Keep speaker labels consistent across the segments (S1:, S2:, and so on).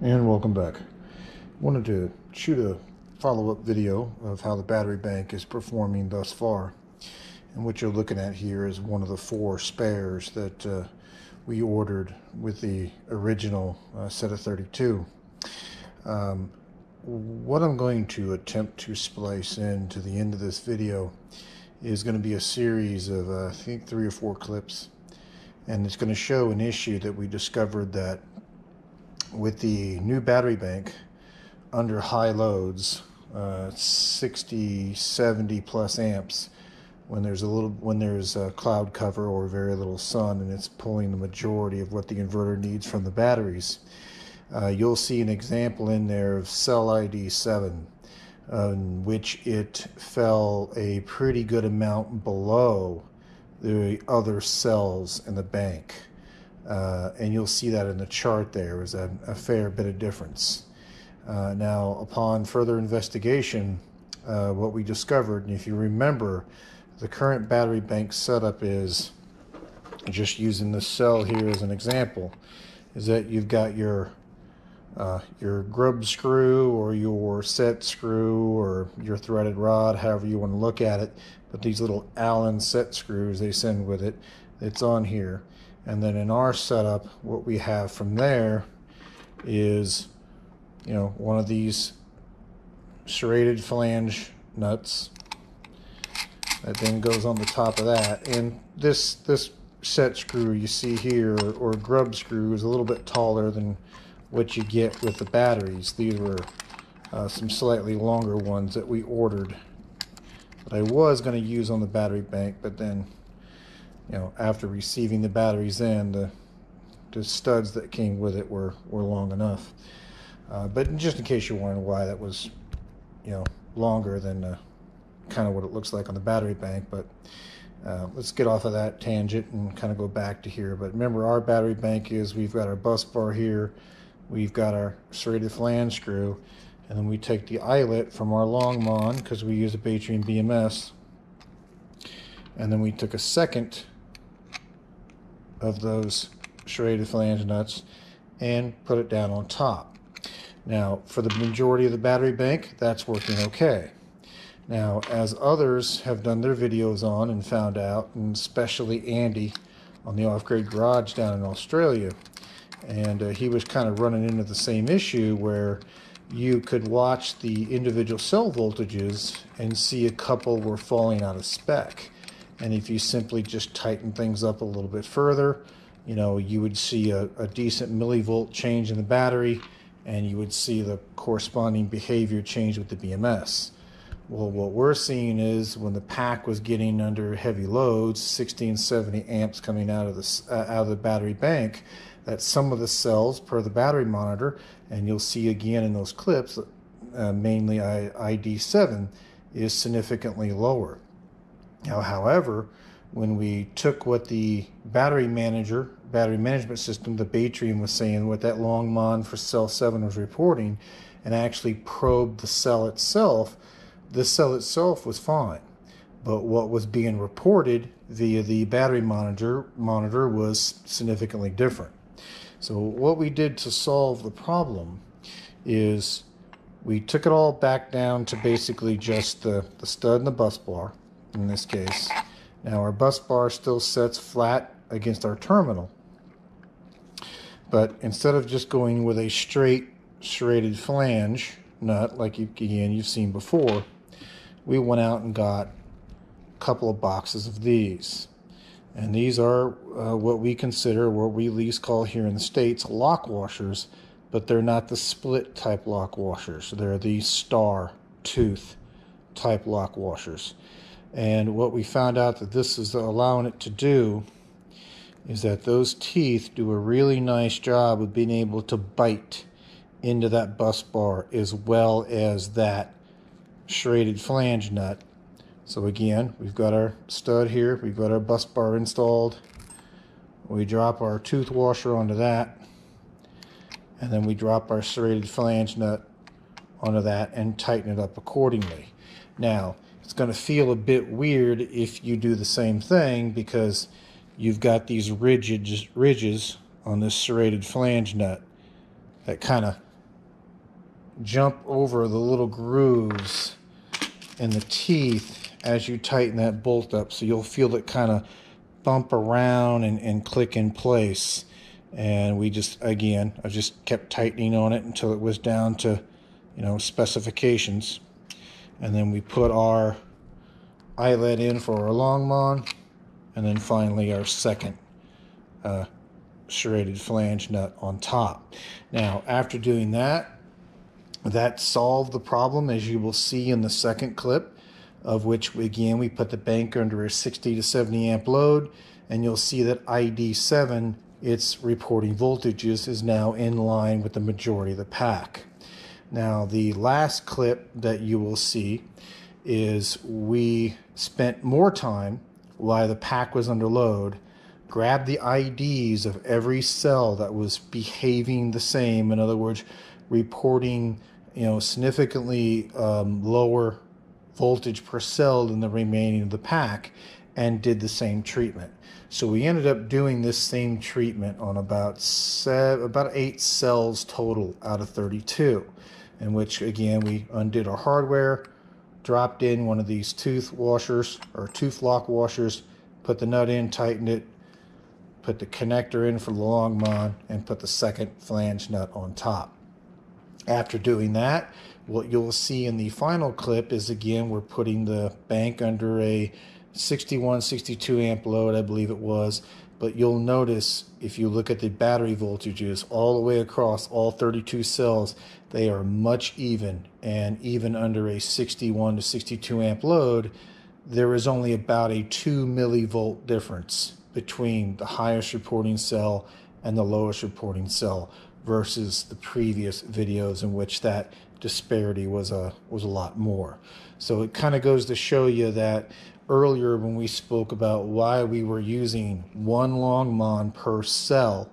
S1: And welcome back. Wanted to shoot a follow-up video of how the battery bank is performing thus far. And what you're looking at here is one of the four spares that uh, we ordered with the original uh, set of 32. Um, what I'm going to attempt to splice into the end of this video is going to be a series of uh, I think three or four clips and it's going to show an issue that we discovered that with the new battery bank under high loads, uh, 60, 70 plus amps, when there's a little when there's a cloud cover or very little sun and it's pulling the majority of what the inverter needs from the batteries uh, you'll see an example in there of cell id 7 in which it fell a pretty good amount below the other cells in the bank uh, and you'll see that in the chart there is a, a fair bit of difference. Uh, now, upon further investigation, uh, what we discovered, and if you remember, the current battery bank setup is, just using this cell here as an example, is that you've got your uh, your grub screw or your set screw or your threaded rod, however you want to look at it. But these little Allen set screws they send with it, it's on here. And then in our setup, what we have from there is, you know, one of these serrated flange nuts that then goes on the top of that. And this this set screw you see here, or, grub screw, is a little bit taller than what you get with the batteries. These were uh, some slightly longer ones that we ordered that I was going to use on the battery bank, but then you know, after receiving the batteries in, the, the studs that came with it were, were long enough. Uh, but just in case you're wondering why that was, you know, longer than uh, kind of what it looks like on the battery bank. But uh, let's get off of that tangent and kind of go back to here. But remember, our battery bank is we've got our bus bar here, we've got our serrated flange screw, and then we take the eyelet from our LongMon because we use a Batrium BMS, and then we took a second of those serrated flange nuts and put it down on top. Now, for the majority of the battery bank, that's working okay. Now, as others have done their videos on and found out, and especially Andy on the off-grid garage down in Australia, and uh, he was kind of running into the same issue where you could watch the individual cell voltages and see a couple were falling out of spec. And if you simply just tighten things up a little bit further, you know, you would see a, a decent millivolt change in the battery and you would see the corresponding behavior change with the BMS. Well, what we're seeing is when the pack was getting under heavy loads, 1670 amps coming out of the uh, out of the battery bank, that some of the cells per the battery monitor, and you'll see again in those clips, uh, mainly ID7, is significantly lower. Now, however, when we took what the battery manager, battery management system, the Batrium was saying, what that LongMon for cell 7 was reporting, and actually probed the cell itself, the cell itself was fine. But what was being reported via the battery monitor monitor was significantly different. So what we did to solve the problem is we took it all back down to basically just the, the stud and the bus bar in this case. Now our bus bar still sets flat against our terminal. But instead of just going with a straight serrated flange nut like you, again you've seen before, we went out and got a couple of boxes of these. And these are uh, what we consider, what we least call here in the States, lock washers, but they're not the split type lock washers. They're the star tooth type lock washers. And what we found out that this is allowing it to do is that those teeth do a really nice job of being able to bite into that bus bar as well as that serrated flange nut. So again, we've got our stud here, we've got our bus bar installed. We drop our tooth washer onto that, and then we drop our serrated flange nut onto that and tighten it up accordingly. Now, it's going to feel a bit weird if you do the same thing because you've got these ridges, ridges on this serrated flange nut that kind of jump over the little grooves in the teeth as you tighten that bolt up. So you'll feel it kind of bump around and, and click in place. And we just, again, I just kept tightening on it until it was down to, you know, specifications. And then we put our eyelet in for our LongMon. And then finally our second uh, serrated flange nut on top. Now, after doing that, that solved the problem, as you will see in the second clip, of which, again, we put the bank under a 60 to 70 amp load, and you'll see that ID7, its reporting voltages, is now in line with the majority of the pack. Now, the last clip that you will see is we spent more time while the pack was under load grabbed the IDs of every cell that was behaving the same. In other words, reporting you know significantly um, lower voltage per cell than the remaining of the pack, and did the same treatment. So we ended up doing this same treatment on about seven, about eight cells total out of 32, in which again we undid our hardware, dropped in one of these tooth washers or tooth lock washers, put the nut in, tightened it, put the connector in for the LongMon, and put the second flange nut on top. After doing that, what you'll see in the final clip is again, we're putting the bank under a 61, 62 amp load, I believe it was. But you'll notice if you look at the battery voltages all the way across all 32 cells, they are much even. And even under a 61 to 62 amp load, there is only about a 2 millivolt difference between the highest reporting cell and the lowest reporting cell versus the previous videos in which that disparity was a was a lot more. So it kind of goes to show you that earlier when we spoke about why we were using one LongMon per cell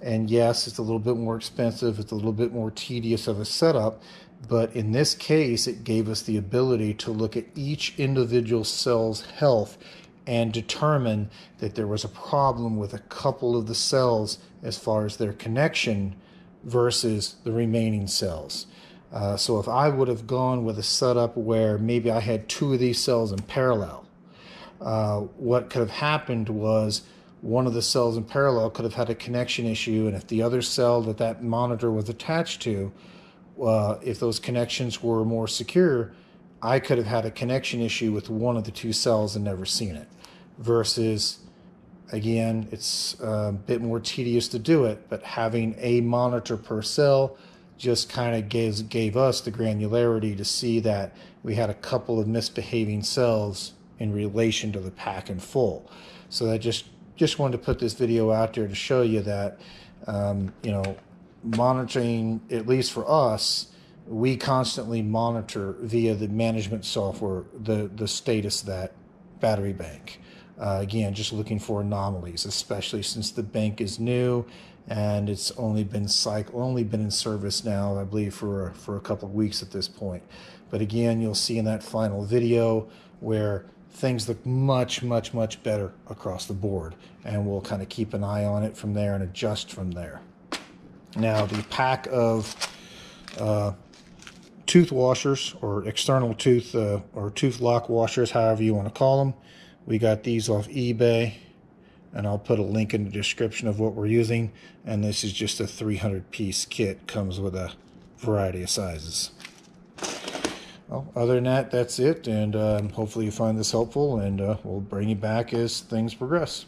S1: and yes it's a little bit more expensive it's a little bit more tedious of a setup but in this case it gave us the ability to look at each individual cell's health and determine that there was a problem with a couple of the cells as far as their connection versus the remaining cells. Uh, so if I would have gone with a setup where maybe I had two of these cells in parallel, uh, what could have happened was one of the cells in parallel could have had a connection issue, and if the other cell that that monitor was attached to, uh, if those connections were more secure, I could have had a connection issue with one of the two cells and never seen it. Versus, again, it's a bit more tedious to do it, but having a monitor per cell just kind of gave, gave us the granularity to see that we had a couple of misbehaving cells in relation to the pack in full. So I just just wanted to put this video out there to show you that um, you know monitoring at least for us we constantly monitor via the management software the, the status of that battery bank. Uh, again, just looking for anomalies, especially since the bank is new and it's only been cycle only been in service now, I believe, for for a couple of weeks at this point. But again, you'll see in that final video where things look much, much, much better across the board, and we'll kind of keep an eye on it from there and adjust from there. Now, the pack of uh, tooth washers or external tooth uh, or tooth lock washers, however you want to call them. We got these off eBay and I'll put a link in the description of what we're using. And this is just a 300 piece kit, comes with a variety of sizes. Well, other than that, that's it. And um, hopefully you find this helpful and uh, we'll bring you back as things progress.